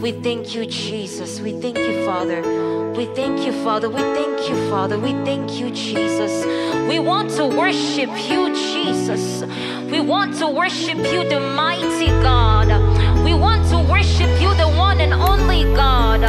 We thank you, Jesus. We thank you, Father. We thank you, Father. We thank you, Father. We thank you, Jesus. We want to worship you, Jesus. We want to worship you, the mighty God. We want to worship you, the one and only God.